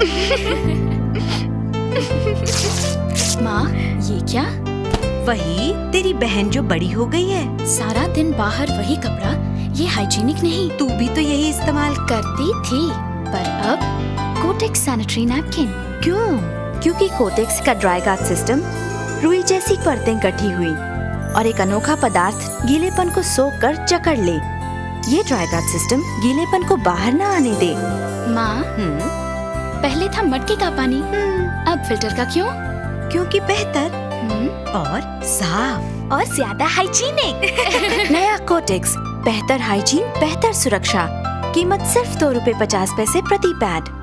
माँ ये क्या? वही तेरी बहन जो बड़ी हो गई है। सारा दिन बाहर वही कपड़ा ये हाइजीनिक नहीं। तू भी तो यही इस्तेमाल करती थी पर अब कोटेक्स सैनिटरी नैपकिन क्यों? क्योंकि कोटेक्स का ड्राई गार्ड सिस्टम रुई जैसी परतें गठी हुई और एक अनोखा पदार्थ गीलेपन को सोख कर जकड़ ले। ये ड्राई गार्ड सिस्टम गीलेपन को बाहर न आने दे। माँ हम्म, पहले था मटके का पानी। हम्म, अब फ़िल्टर का क्यों? क्योंकि बेहतर। हम्म, और साफ़। और ज़्यादा हाइजीनिक। नया कोटेक्स बेहतर हाइजीन बेहतर सुरक्षा। कीमत सिर्फ़ दो रूपए पचास पैसे प्रति पैड।